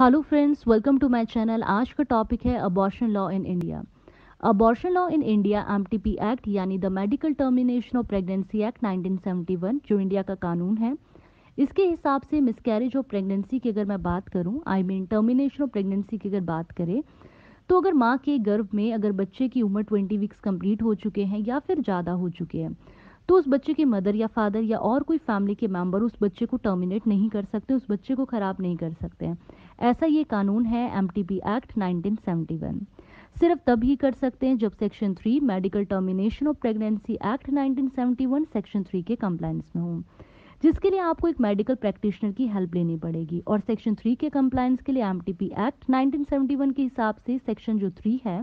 Hello friends welcome to my channel आज का topic है abortion law in India abortion law in India MTP act यानी the medical termination of pregnancy act 1971 जो India का कानून है। इसके हिसाब से मिसकैरेज ऑफ़ प्रेगनेंसी की अगर मैं बात करूँ I mean termination of pregnancy की अगर बात करें तो अगर माँ के गर्भ में अगर बच्चे की उम्र 20 वीक्स कंप्लीट हो चुके हैं या फिर ज़्यादा हो चुके हैं तो उस बच्चे के मदर या फादर या और कोई फैमिली के मेंबर उस बच्चे को टर्मिनेट नहीं कर सकते, उस बच्चे को ख़राब नहीं कर सकते हैं। ऐसा ये कानून है एमटीपी एक्ट 1971 सिर्फ़ तब ही कर सकते हैं जब section three medical termination of pregnancy act 1971 section three के कंप्लायंस में हो। जिसके लिए आपको एक मेडिकल प्रैक्टिशनर की हेल्प लेनी पड़ेगी और सेक्शन थ्री के कंप्लायंस के लिए एमटीपी एक्ट 1971 के हिसाब से सेक्शन जो थ्री है,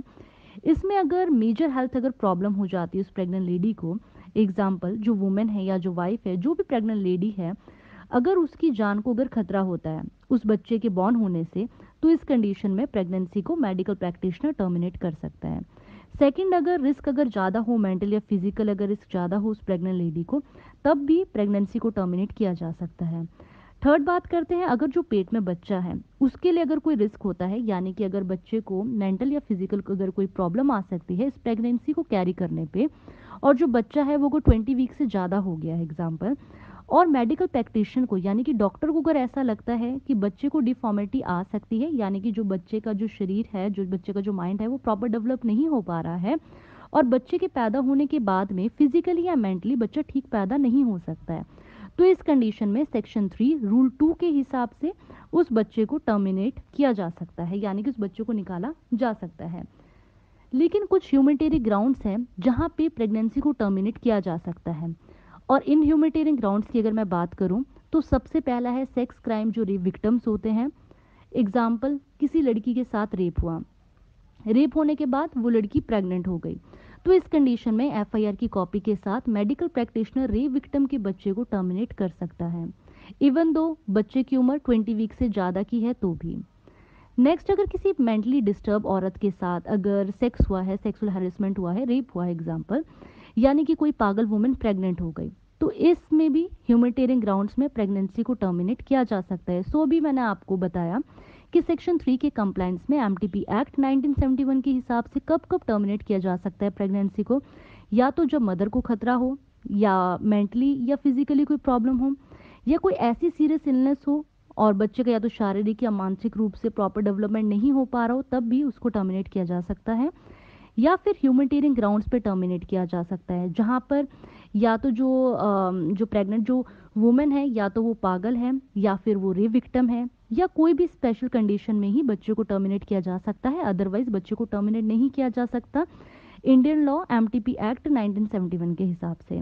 इसमें अगर मेजर हेल्थ अगर प्रॉब्लम हो जाती है उस प्रेग्नेंट लेडी को एग्ज़ाम्पल जो वुमेन है या जो वाइफ है, जो भी प्रेग्नेंट लेडी है, अगर उसकी जान को अगर खतरा होता है, उस बच्चे के बॉर्न होने से तो इस कंडीशन में प्रेगनेंसी को मेडिकल प्रैक्टिशनर टर्मिनेट कर सकता है। सेकंड अगर रिस्क अगर ज़्यादा हो मेंटल या फ़िज़िकल अगर रिस्क ज़्यादा हो उस प्रेग्नेंट लेडी को, तब भी प्रेगनेंसी को टर्मिनेट किया जा सकता है। थर्ड बात करते हैं, अगर जो पेट में बच्चा है, उसके लिए अगर कोई रिस्क होता है, यानी कि अगर बच्चे को मेंटल या फ़िज़िकल अगर कोई प्रॉब्लम आ सकती है, इस प्रेगनेंसी को कैरी करने पे, और जो बच्चा है, वो को ट्वेंटी वीक से ज़्यादा हो गया है एग्ज़ाम्पल और मेडिकल प्रैक्टिशनर को, यानी कि डॉक्टर को अगर ऐसा लगता है कि बच्चे को डिफॉर्मिटी आ सकती है, यानी कि जो बच्चे का जो शरीर है, जो बच्चे का जो माइंड है, वो प्रॉपर डेवलप नहीं हो पा रहा है, और बच्चे के पैदा होने के बाद में फिजिकली या मेंटली बच्चा ठीक पैदा नहीं हो सकता है तो इस कंडीशन में सेक्शन थ्री रूल टू के हिसाब से उस बच्चे को टर्मिनेट किया जा सकता है, यानी कि उस बच्चे को निकाला जा सकता है। लेकिन कुछ ह्यूमिटेरियन ग्राउंड्स हैं जहाँ पे प्रेगनेंसी को टर्मिनेट किया जा सकता है। और इन ह्यूमिटेरियन ग्राउंड्स की अगर मैं बात करूँ तो सबसे पहला है सेक्स क्राइम जो रेप विक्टम्स होते हैं। एग्ज़ाम्पल किसी लड़की के साथ रेप हुआ। रेप होने के बाद वो लड़की प्रेग्नेंट हो गई। तो इस कंडीशन में एफआईआर की कॉपी के साथ मेडिकल प्रैक्टिशनर रेप विक्टिम के बच्चे को टर्मिनेट कर सकता है। इवन दो बच्चे की उम्र 20 वीक से ज़्यादा की है तो भी। नेक्स्ट अगर किसी मेंटली डिस्टर्ब औरत के साथ अगर सेक्स हुआ है सेक्सुअल हेरेसमेंट हुआ है रेप हुआ है एग्ज़ाम्पल यानी कि कोई पागल वुमेन प्रेग्नेंट हो गई तो इसमें भी ह्यूमिटेरियन ग्राउंड्स में प्रेगनेंसी को टर्मिनेट किया जा सकता है। सो भी मैंने आपको बताया कि सेक्शन थ्री के कंप्लायंस में एमटीपी एक्ट 1971 के हिसाब से कब कब टर्मिनेट किया जा सकता है प्रेगनेंसी को? या तो जब मदर को खतरा हो, या मेंटली या फिजिकली कोई प्रॉब्लम हो, या कोई ऐसी सीरियस इलनेस हो, और बच्चे का या तो शारीरिक या मानसिक रूप से प्रॉपर डेवलपमेंट नहीं हो पा रहा हो, तब भी उसको टर्मिनेट किया जा सकता है। या फिर ह्यूमिटेरियन ग्राउंड्स पे टर्मिनेट किया जा सकता है, जहाँ पर या तो जो जो प्रेग्नेंट जो वुमेन है, या तो वो पागल है, या फिर वो रे विक्टम है या कोई भी स्पेशल कंडीशन में ही बच्चे को टर्मिनेट किया जा सकता है अदरवाइज़ बच्चे को टर्मिनेट नहीं किया जा सकता। इंडियन लॉ एमटीपी एक्ट 1971 के हिसाब से।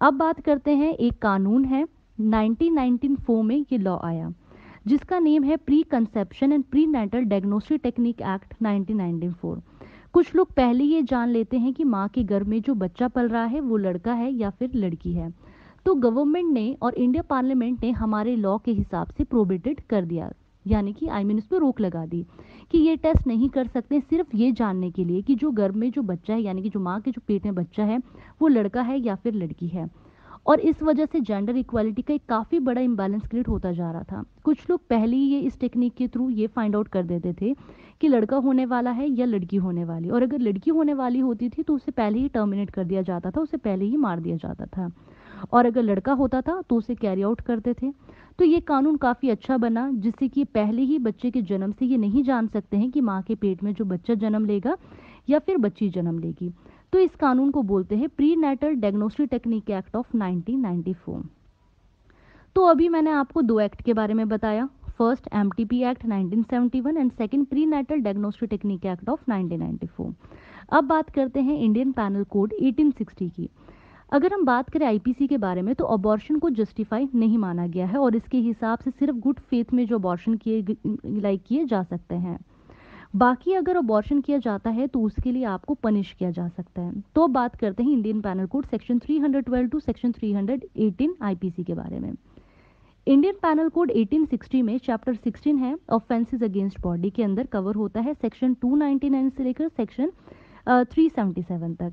अब बात करते हैं, एक कानून है 1994 में ये लॉ आया, जिसका नेम है pre conception and prenatal diagnostic technique act 1994 कुछ लोग पहले ये जान लेते हैं कि माँ के गर्भ में जो बच्चा पल रहा है, वो लड़का है या फिर लड़की है। तो गवर्नमेंट ने और इंडिया पार्लियामेंट ने हमारे लॉ के हिसाब से प्रोबिटेड कर दिया। यानी कि आई मीन उस पर रोक लगा दी कि ये टेस्ट नहीं कर सकते सिर्फ़ ये जानने के लिए कि जो गर्भ में जो बच्चा है, यानी कि जो माँ के जो पेट में बच्चा है, वो लड़का है या फिर लड़की है। और इस वजह से जेंडर इक्वालिटी का एक काफ़ी बड़ा इम्बैलेंस क्रिएट होता जा रहा था। कुछ लोग पहले ही ये इस टेक्निक के थ्रू ये फाइंड आउट कर देते थे कि लड़का होने वाला है या लड़की होने वाली। और अगर लड़की होने वाली होती थी तो उसे पहले ही टर्मिनेट कर दिया जाता था, उसे पहले ही मार दिया जाता था। और अगर लड़का होता था तो उसे कैरी आउट करते थे। तो ये कानून काफ़ी अच्छा बना, जिससे कि पहले ही बच्चे के जन्म से ये नहीं जान सकते हैं कि माँ के पेट में जो बच्चा जन्म लेगा या फिर बच्ची जन्म लेगी। तो इस कानून को बोलते हैं prenatal diagnostic technique act of 1994 तो अभी मैंने आपको दो एक्ट के बारे में बताया। First MTP act 1971 and second prenatal diagnostic technique act of 1994 अब बात करते हैं इंडियन पैनल कोड 1860 की। अगर हम बात करें आईपीसी के बारे में तो अबॉर्शन को जस्टिफाई नहीं माना गया है और इसके हिसाब से सिर्फ़ गुड फेथ में जो अबॉर्शन किए लाइक किए जा सकते हैं। बाकी अगर अबॉर्शन किया जाता है तो उसके लिए आपको पनिश किया जा सकता है। तो बात करते हैं Indian penal code section 312 to section 318 IPC के बारे में। इंडियन पैनल कोड 1860 में चैप्टर 16 है ऑफेंसेस अगेंस्ट बॉडी के अंदर कवर होता है सेक्शन 299 से लेकर सेक्शन थ्री तक।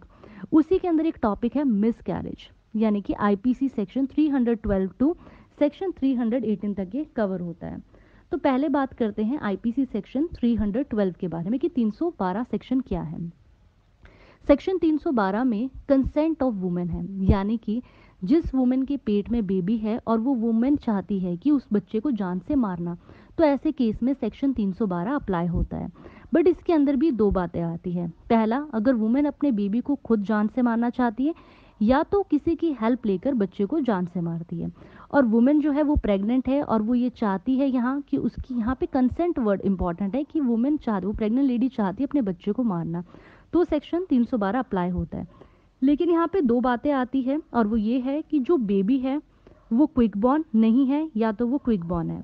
उसी के अंदर एक टॉपिक है मिस कैरेज यानी कि आईपीसी सेक्शन 312 टू सेक्शन 318 तक ये कवर होता है। तो पहले बात करते हैं आईपीसी सेक्शन 312 के बारे में कि 312 सेक्शन क्या है। सेक्शन 312 में कंसेंट ऑफ़ वुमेन है, यानी कि जिस वुमेन के पेट में बेबी है और वो वुमेन चाहती है कि उस बच्चे को जान से मारना तो ऐसे केस में सेक्शन 312 अप्लाई होता है। बट इसके अंदर भी दो बातें आती है। पहला, अगर वुमेन अपने बेबी को खुद जान से मारना चाहती है, या तो किसी की हेल्प लेकर बच्चे को जान से मारती है। और वुमेन जो है वो प्रेग्नेंट है और वो ये चाहती है यहाँ कि उसकी यहाँ पे कंसेंट वर्ड इंपॉर्टेंट है कि वुमेन चाह, वो प्रेग्नेंट लेडी चाहती है अपने बच्चे को मारना। तो सेक्शन 312 अप्लाई होता है। लेकिन यहाँ पे दो बातें आती है और वो ये है कि जो बेबी है, वो क्विक बॉर्न नहीं है, या तो वो क्विक बॉर्न है।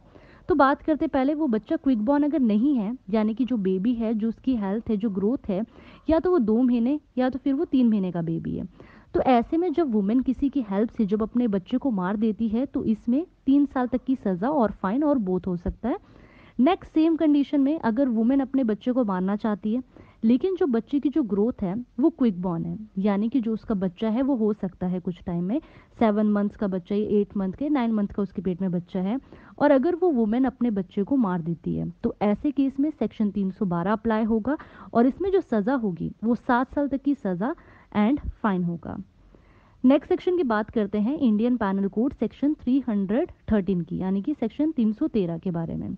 तो बात करते पहले वो बच्चा क्विक बॉर्न अगर नहीं है, यानी कि जो बेबी है, जो उसकी हेल्थ है, जो ग्रोथ है, या तो वो दो महीने, या तो फिर वो तीन महीने का बेबी है। तो ऐसे में जब वुमेन किसी की हेल्प से जब अपने बच्चे को मार देती है तो इसमें तीन साल तक की सज़ा और फाइन और बोथ हो सकता है। नेक्स्ट सेम कंडीशन में अगर वुमेन अपने बच्चे को मारना चाहती है लेकिन जो बच्चे की जो ग्रोथ है, वो क्विक बॉर्न है। यानी कि जो उसका बच्चा है, वो हो सकता है कुछ टाइम में। सेवन मंथ्स का बच्चा या एट मंथ के नाइन मंथ का उसके पेट में बच्चा है। और अगर वो वुमेन अपने बच्चे को मार देती है तो ऐसे केस में सेक्शन 312 अप्लाई होगा। और इसमें जो सज़ा होगी, वो सात साल तक की सज़ा एंड फाइन होगा। नेक्स्ट सेक्शन की बात करते हैं इंडियन पैनल कोड सेक्शन 313 की, यानी कि सेक्शन 313 के बारे में।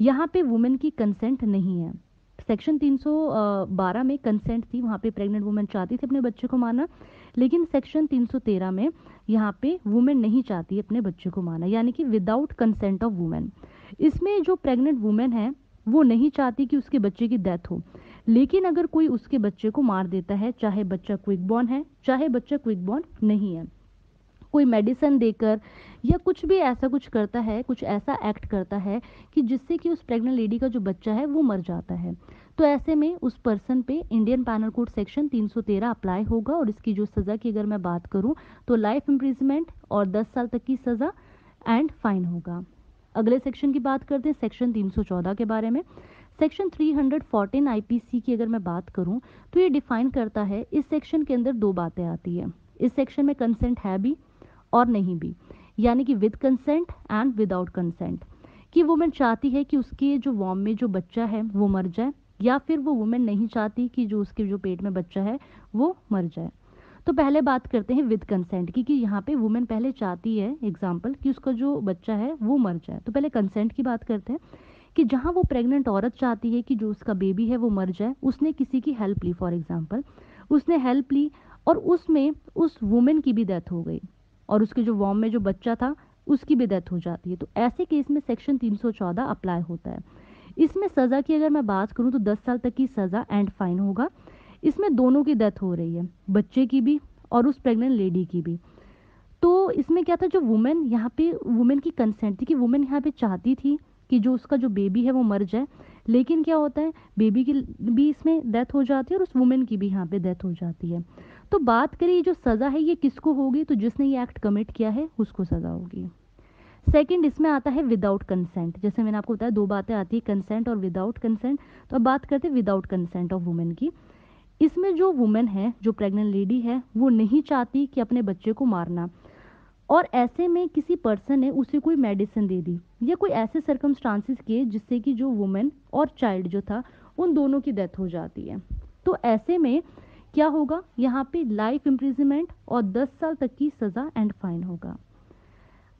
यहाँ पे वुमेन की कंसेंट नहीं है। सेक्शन 312 में कंसेंट थी, वहाँ पे प्रेग्नेंट वुमेन चाहती थी अपने बच्चे को मारना, लेकिन सेक्शन 313 में यहाँ पे वुमेन नहीं चाहती अपने बच्चे को मारना, यानी कि विदाउट कंसेंट ऑफ़ वुमेन इसमें जो प्रेग्नेंट वुमेन है, वो नहीं चाहती कि उसके बच्चे की डेथ हो। लेकिन अगर कोई उसके बच्चे को मार देता है, चाहे बच्चा क्विक बॉर्न है, चाहे बच्चा क्विक बॉर्न नहीं है कोई मेडिसिन देकर या कुछ भी ऐसा कुछ करता है, कुछ ऐसा एक्ट करता है कि जिससे कि उस प्रेग्नेंट लेडी का जो बच्चा है वो मर जाता है। तो ऐसे में उस पर्सन पे Indian penal code section 313 apply होगा और इसकी जो सज़ा की अगर मैं बात करूँ तो लाइफ इम्प्रिजमेंट और 10 साल तक की सज़ा एंड फाइन होगा। अगले सेक्शन की बात करते हैं सेक्शन 314 के बारे में। सेक्शन 314 आईपीसी की अगर मैं बात करूँ तो ये डिफाइन करता है, इस सेक्शन के अंदर दो बातें आती है। इस सेक्शन में कंसेंट है भी और नहीं भी। यानी कि with consent and without consent कि वुमेन चाहती है कि उसके जो वॉम में जो बच्चा है, वो मर जाए, या फिर वो वुमेन नहीं चाहती कि जो उसके जो पेट में बच्चा है, वो मर जाए। तो पहले बात करते हैं विद कंसेंट की, कि यहाँ पे वुमेन पहले चाहती है एग्ज़ाम्पल कि उसका जो बच्चा है, वो मर जाए। तो पहले कंसेंट की बात करते हैं कि जहाँ वो प्रेग्नेंट औरत चाहती है कि जो उसका बेबी है, वो मर जाए, उसने किसी की हेल्प ली फॉर एग्ज़ाम्पल उसने हेल्प ली और उसमें उस वुमेन की भी डेथ हो गई। और उसके जो वॉम में जो बच्चा था, उसकी भी डेथ हो जाती है। तो ऐसे केस में सेक्शन 314 अप्लाई होता है। इसमें सज़ा की अगर मैं बात करूँ तो 10 साल तक की सज़ा एंड फाइन होगा। इसमें दोनों की डेथ हो रही है, बच्चे की भी और उस प्रेग्नेंट लेडी की भी। तो इसमें क्या था, जो वुमेन यहाँ पे वुमेन की कंसेंट थी कि वुमेन यहाँ पे चाहती थी कि जो उसका जो बेबी है वो मर जाए। लेकिन क्या होता है बेबी की भी इसमें डेथ हो जाती है और उस वुमेन की भी यहाँ पे डेथ हो जाती है। तो बात करें ये जो सज़ा है, ये किसको होगी? तो जिसने ये एक्ट कमिट किया है, उसको सज़ा होगी। सेकंड इसमें आता है विदाउट कंसेंट जैसे मैंने आपको बताया, दो बातें आती है कंसेंट और विदाउट कंसेंट तो अब बात करते हैं विदाउट कंसेंट ऑफ़ वुमेन की। इसमें जो वुमेन है, जो प्रेग्नेंट लेडी है, वो नहीं चाहती कि अपने बच्चे को मारना। और ऐसे में किसी पर्सन ने उसे कोई मेडिसिन दे दी, या कोई ऐसे सर्कमस्टांसिस किए जिससे कि जो वुमेन और चाइल्ड जो था, उन दोनों की डेथ हो जाती है। तो ऐसे में क्या होगा? यहाँ पे लाइफ इम्प्रिजमेंट और 10 साल तक की सज़ा एंड फाइन होगा।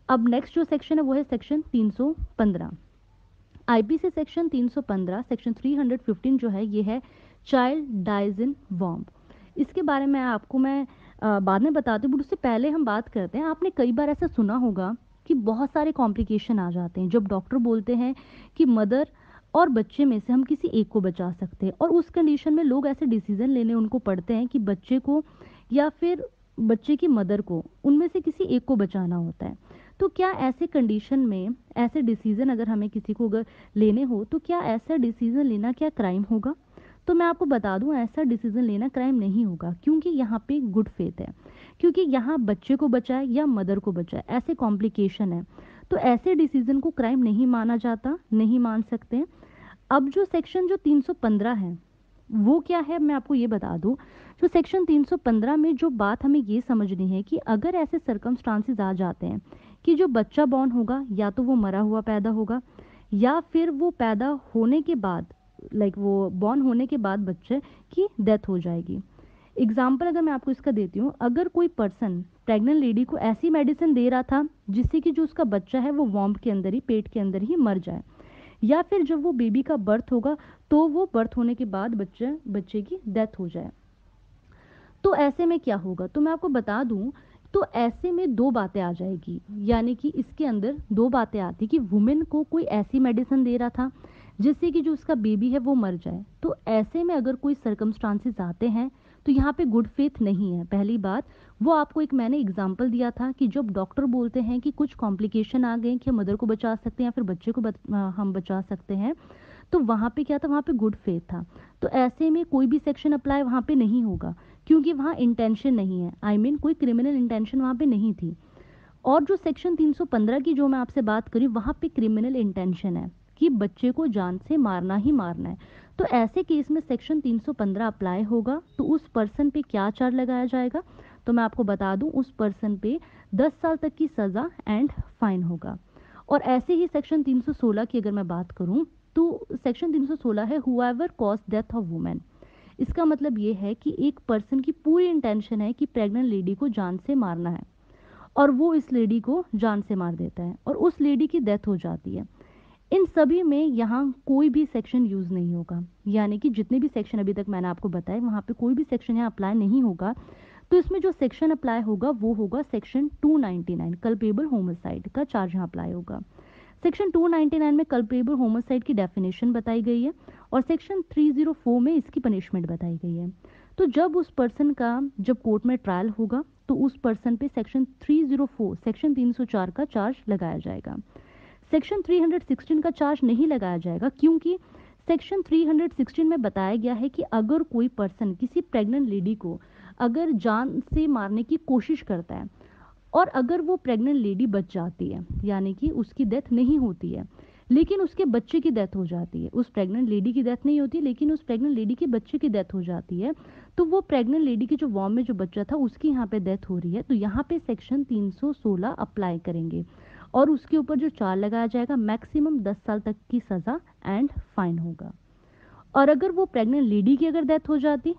अब नेक्स्ट जो सेक्शन है, वो है सेक्शन 315 आईपीसी सेक्शन 315 सेक्शन 315 जो है, ये है चाइल्ड डाइज इन वॉम्ब इसके बारे में आपको मैं बाद में बताती हूँ बट उससे पहले हम बात करते हैं। आपने कई बार ऐसा सुना होगा कि बहुत सारे कॉम्प्लिकेशन आ जाते हैं। जब डॉक्टर बोलते हैं कि मदर और बच्चे में से हम किसी एक को बचा सकते हैं। और उस कंडीशन में लोग ऐसे डिसीज़न लेने उनको पड़ते हैं कि बच्चे को या फिर बच्चे की मदर को, उनमें से किसी एक को बचाना होता है। तो क्या ऐसे कंडीशन में, ऐसे डिसीज़न अगर हमें किसी को अगर लेने हो तो क्या ऐसा डिसीज़न लेना क्या क्राइम होगा? तो मैं आपको बता दूँ, ऐसा डिसीज़न लेना क्राइम नहीं होगा, क्योंकि यहाँ पे गुड फेथ है। क्योंकि यहाँ बच्चे को बचाए या मदर को बचाए, ऐसे कॉम्प्लिकेशन है। तो ऐसे डिसीज़न को क्राइम नहीं माना जाता, नहीं मान सकते। अब जो सेक्शन जो 315 है, वो क्या है? मैं आपको ये बता दूँ, जो सेक्शन 315 में जो बात हमें ये समझनी है कि अगर ऐसे सरकमस्टांसिस आ जाते हैं कि जो बच्चा बॉर्न होगा, या तो वो मरा हुआ पैदा होगा, या फिर वो पैदा होने के बाद लाइक like वो बॉर्न होने के बाद बच्चे की डेथ हो जाएगी। एग्ज़ाम्पल अगर मैं आपको इसका देती हूँ, अगर कोई पर्सन प्रेग्नेंट लेडी को ऐसी मेडिसिन दे रहा था, जिससे कि जो उसका बच्चा है, वो वॉम्प के अंदर ही, पेट के अंदर ही मर जाए। या फिर जब वो बेबी का बर्थ होगा तो वो बर्थ होने के बाद बच्चे बच्चे की डेथ हो जाए। तो ऐसे में क्या होगा? तो मैं आपको बता दूँ तो ऐसे में दो बातें आ जाएगी। यानी कि इसके अंदर दो बातें आती कि वुमेन को कोई ऐसी मेडिसिन दे रहा था, जिससे कि जो उसका बेबी है, वो मर जाए। तो ऐसे में अगर कोई सरकमस्टांसिस आते हैं तो यहाँ पे गुड फेथ नहीं है। पहली बात वो आपको एक मैंने एग्ज़ाम्पल दिया था कि जब डॉक्टर बोलते हैं कि कुछ कॉम्प्लिकेशन आ गए कि मदर को बचा सकते हैं या फिर बच्चे को बच, हम बचा सकते हैं तो वहाँ पे क्या था? वहाँ पे गुड फेथ था। तो ऐसे में कोई भी सेक्शन अप्लाई वहाँ पे नहीं होगा क्योंकि वहाँ इंटेंशन नहीं है। आई I मीन mean, कोई क्रिमिनल इंटेंशन वहाँ पे नहीं थी। और जो सेक्शन 315 की जो मैं आपसे बात करी वहाँ पे क्रिमिनल इंटेंशन है कि बच्चे को जान से मारना ही मारना है। तो ऐसे केस में सेक्शन 315 अप्लाई होगा तो उस पर्सन पे क्या चार्ज लगाया जाएगा? तो मैं आपको बता दूँ, उस पर्सन पे 10 साल तक की सज़ा एंड फाइन होगा। और ऐसे ही सेक्शन 316 की अगर मैं बात करूँ तो सेक्शन 316 है whoever cause death of women इसका मतलब ये है कि एक पर्सन की पूरी इंटेंशन है कि प्रेग्नेंट लेडी को जान से मारना है। और वो इस लेडी को जान से मार देता है। और उस लेडी की डेथ हो जाती है। इन सभी में यहाँ कोई भी सेक्शन यूज़ नहीं होगा। यानी कि जितने भी सेक्शन अभी तक मैंने आपको बताए, वहाँ पे कोई भी सेक्शन यहाँ अप्लाई नहीं होगा। तो इसमें जो सेक्शन अप्लाई होगा, वो होगा सेक्शन 299 कल्पेबल होमोसाइड का चार्ज यहाँ अप्लाई होगा। सेक्शन 299 में कल्पेबल होमोसाइड की डेफिनेशन बताई गई है और सेक्शन 304 में इसकी पनिशमेंट बताई गई है। तो जब उस पर्सन का, जब कोर्ट में ट्रायल होगा तो उस पर्सन पे सेक्शन 304 सेक्शन 304 का चार्ज लगाया जाएगा। सेक्शन 316 का चार्ज नहीं लगाया जाएगा, क्योंकि सेक्शन 316 में बताया गया है कि अगर कोई पर्सन किसी प्रेग्नेंट लेडी को अगर जान से मारने की कोशिश करता है, और अगर वो प्रेग्नेंट लेडी बच जाती है, यानी कि उसकी डेथ नहीं होती है, लेकिन उसके बच्चे की डेथ हो जाती है, उस प्रेग्नेंट लेडी की डेथ नहीं होती, लेकिन उस प्रेग्नेंट लेडी के बच्चे की डेथ हो जाती है तो वो प्रेग्नेंट लेडी की जो वॉर्म में जो बच्चा था, उसकी यहाँ पे डेथ हो रही है तो यहाँ पे सेक्शन 316 अप्लाई करेंगे। और उसके ऊपर जो चार लगाया जाएगा मैक्सिमम दस साल तक की सज़ा एंड फाइन होगा। और अगर वो प्रेग्नेंट लेडी की अगर डेथ हो जाती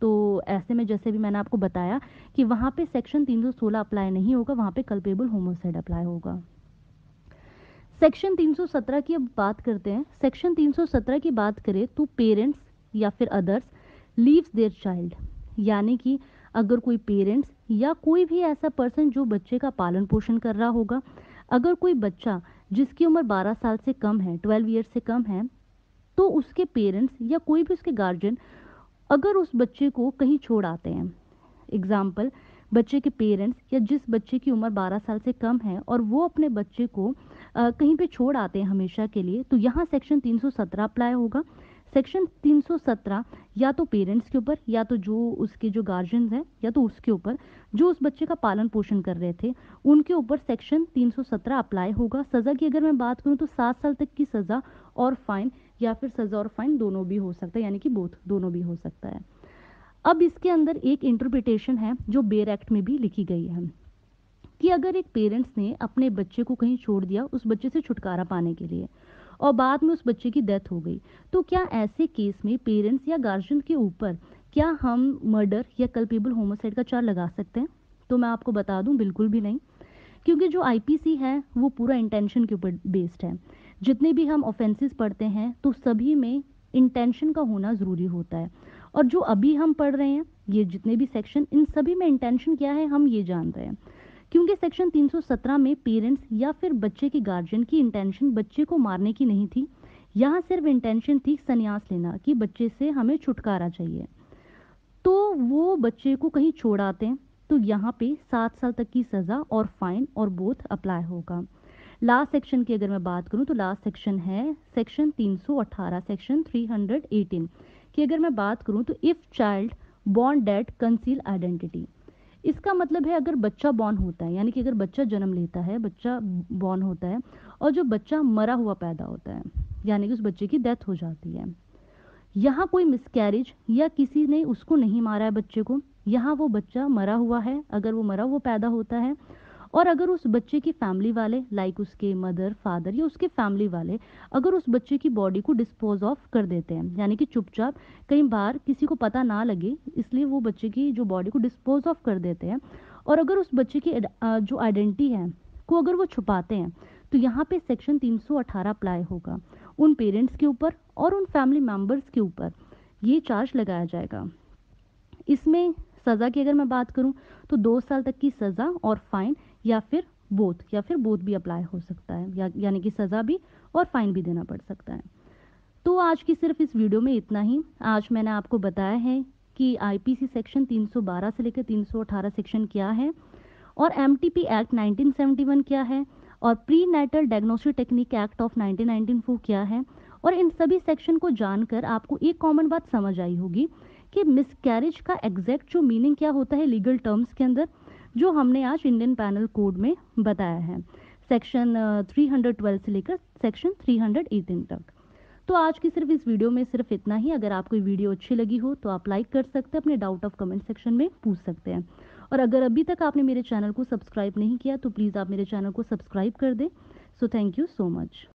तो ऐसे में जैसे भी मैंने आपको बताया कि वहाँ पे सेक्शन 316 अप्लाई नहीं होगा, वहाँ पे कल्पेबल होमोसाइड अप्लाई होगा। सेक्शन 317 की अब बात करते हैं। सेक्शन 317 की बात करें तो पेरेंट्स या फिर अदर्स लीव्स देयर चाइल्ड यानी कि अगर कोई पेरेंट्स या कोई भी ऐसा पर्सन जो बच्चे का पालन पोषण कर रहा होगा अगर कोई बच्चा जिसकी उम्र 12 साल से कम है 12 ईयर से कम है तो उसके पेरेंट्स या कोई भी उसके गार्जियन अगर उस बच्चे को कहीं छोड़ आते हैं एग्ज़ाम्पल बच्चे के पेरेंट्स या जिस बच्चे की उम्र 12 साल से कम है और वो अपने बच्चे को आ, कहीं पे छोड़ आते हैं हमेशा के लिए तो यहाँ सेक्शन 317 अप्लाई होगा। सेक्शन 317 या तो पेरेंट्स के ऊपर, या तो जो उसके जो गार्जियंस हैं, या तो उसके ऊपर, जो उस बच्चे का पालन पोषण कर रहे थे, उनके ऊपर सेक्शन 317 अप्लाई होगा। सज़ा की अगर मैं बात करूँ तो सात साल तक की सज़ा और फाइन या फिर सज़ा और फाइन दोनों भी हो सकता है, यानी कि बोथ दोनों भी हो सकता है। अब इसके अंदर एक इंटरप्रिटेशन है, जो बेर एक्ट में भी लिखी गई है, कि अगर एक पेरेंट्स ने अपने बच्चे को कहीं छोड़ दिया, उस बच्चे से छुटकारा पाने के लिए और बाद में उस बच्चे की डेथ हो गई। तो क्या ऐसे केस में पेरेंट्स या गार्जियन के ऊपर क्या हम मर्डर या कल्पेबल होमोसाइड का चार लगा सकते हैं? तो मैं आपको बता दूँ, बिल्कुल भी नहीं। क्योंकि जो आईपीसी है, वो पूरा इंटेंशन के ऊपर बेस्ड है। जितने भी हम ऑफेंसेस पढ़ते हैं तो सभी में इंटेंशन का होना ज़रूरी होता है। और जो अभी हम पढ़ रहे हैं, ये जितने भी सेक्शन इन सभी में इंटेंशन क्या है, हम ये जान रहे हैं। क्योंकि सेक्शन 317 में पेरेंट्स या फिर बच्चे के गार्जियन की इंटेंशन बच्चे को मारने की नहीं थी। यहाँ सिर्फ़ इंटेंशन थी संन्यास लेना कि बच्चे से हमें छुटकारा चाहिए। तो वो बच्चे को कहीं छोड़ाते हैं तो यहाँ पे सात साल तक की सज़ा और फाइन और बोथ अप्लाई होगा। लास्ट सेक्शन की अगर मैं बात करूँ तो लास्ट सेक्शन है सेक्शन 318 सेक्शन 318 की अगर मैं बात करूँ तो if child born dead conceal identity इसका मतलब है अगर बच्चा बॉर्न होता है, यानी कि अगर बच्चा जन्म लेता है, बच्चा बॉर्न होता है, और जो बच्चा मरा हुआ पैदा होता है, यानी कि उस बच्चे की डेथ हो जाती है, यहाँ कोई मिसकैरेज या किसी ने उसको नहीं मारा है बच्चे को, यहाँ वो बच्चा मरा हुआ है, अगर वो मरा हुआ पैदा होता है और अगर उस बच्चे की फैमिली वाले लाइक उसके मदर फादर या उसके फैमिली वाले, अगर उस बच्चे की बॉडी को डिस्पोज ऑफ़ कर देते हैं, यानी कि चुपचाप कई बार किसी को पता ना लगे, इसलिए वो बच्चे की जो बॉडी को डिस्पोज ऑफ़ कर देते हैं। और अगर उस बच्चे की जो आइडेंटिटी है, को अगर वो छुपाते हैं तो यहाँ पे सेक्शन 318 अप्लाई होगा। उन पेरेंट्स के ऊपर और उन फैमिली मेंबर्स के ऊपर ये चार्ज लगाया जाएगा। इसमें सज़ा की अगर मैं बात करूँ तो दो साल तक की सज़ा और फाइन या फिर बोथ या फिर बोथ भी अप्लाई हो सकता है या, यानी कि सज़ा भी और फाइन भी देना पड़ सकता है। तो आज की सिर्फ़ इस वीडियो में इतना ही। आज मैंने आपको बताया है कि आईपीसी सेक्शन 312 से लेकर 318 सेक्शन क्या है और एमटीपी एक्ट 1971 क्या है और prenatal diagnostic technique act of 1994 क्या है। और इन सभी सेक्शन को जानकर आपको एक कॉमन बात समझ आई होगी कि मिसकैरेज का एग्जैक्ट जो मीनिंग क्या होता है लीगल टर्म्स के अंदर जो हमने आज इंडियन पैनल कोड में बताया है। सेक्शन 312 से लेकर सेक्शन 318 तक। तो आज की सिर्फ़ इस वीडियो में सिर्फ़ इतना ही। अगर आपको वीडियो अच्छी लगी हो तो आप लाइक कर सकते हैं, अपने डाउट ऑफ़ कमेंट सेक्शन में पूछ सकते हैं। और अगर अभी तक आपने मेरे चैनल को सब्सक्राइब नहीं किया तो प्लीज़ आप मेरे चैनल को सब्सक्राइब कर दें। So thank you so much